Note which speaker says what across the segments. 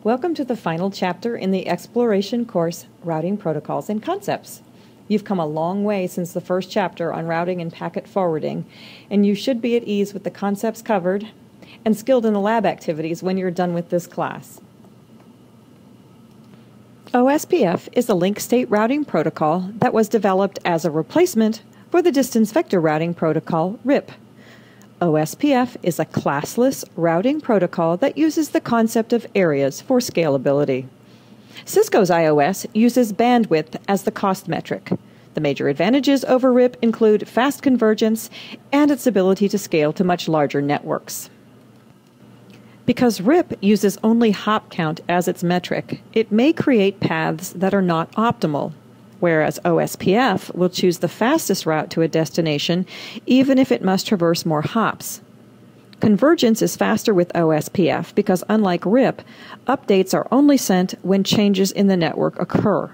Speaker 1: Welcome to the final chapter in the exploration course, Routing Protocols and Concepts. You've come a long way since the first chapter on routing and packet forwarding, and you should be at ease with the concepts covered and skilled in the lab activities when you're done with this class. OSPF is a link state routing protocol that was developed as a replacement for the distance vector routing protocol, RIP. OSPF is a classless routing protocol that uses the concept of areas for scalability. Cisco's IOS uses bandwidth as the cost metric. The major advantages over RIP include fast convergence and its ability to scale to much larger networks. Because RIP uses only hop count as its metric, it may create paths that are not optimal, whereas OSPF will choose the fastest route to a destination even if it must traverse more hops. Convergence is faster with OSPF because, unlike RIP, updates are only sent when changes in the network occur.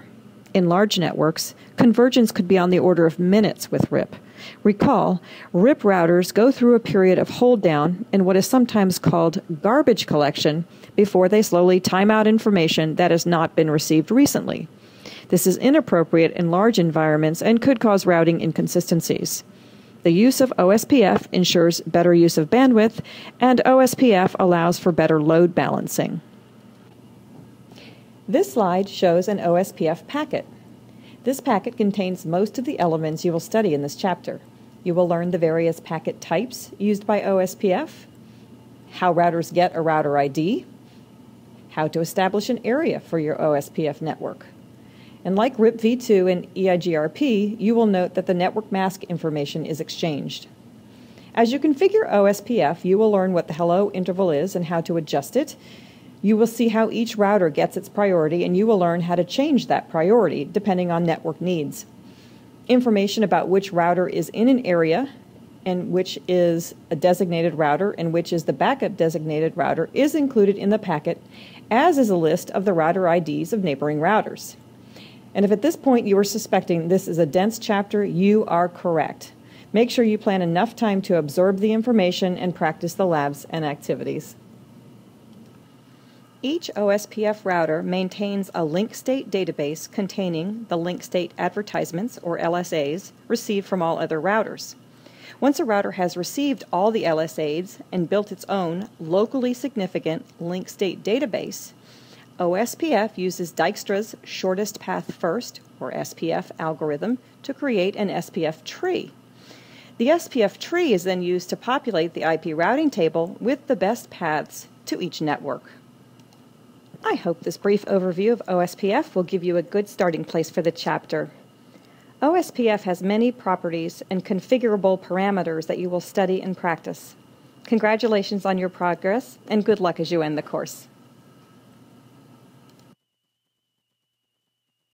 Speaker 1: In large networks, convergence could be on the order of minutes with RIP. Recall, RIP routers go through a period of hold down in what is sometimes called garbage collection before they slowly time out information that has not been received recently. This is inappropriate in large environments and could cause routing inconsistencies. The use of OSPF ensures better use of bandwidth, and OSPF allows for better load balancing. This slide shows an OSPF packet. This packet contains most of the elements you will study in this chapter. You will learn the various packet types used by OSPF, how routers get a router ID, how to establish an area for your OSPF network. And like RIP-v2 and EIGRP, you will note that the network mask information is exchanged. As you configure OSPF, you will learn what the hello interval is and how to adjust it. You will see how each router gets its priority, and you will learn how to change that priority depending on network needs. Information about which router is in an area and which is a designated router and which is the backup designated router is included in the packet, as is a list of the router IDs of neighboring routers. And if at this point you are suspecting this is a dense chapter, you are correct. Make sure you plan enough time to absorb the information and practice the labs and activities. Each OSPF router maintains a link state database containing the link state advertisements, or LSAs, received from all other routers. Once a router has received all the LSAs and built its own locally significant link state database, OSPF uses Dijkstra's shortest path first, or SPF, algorithm to create an SPF tree. The SPF tree is then used to populate the IP routing table with the best paths to each network. I hope this brief overview of OSPF will give you a good starting place for the chapter. OSPF has many properties and configurable parameters that you will study and practice. Congratulations on your progress, and good luck as you end the course.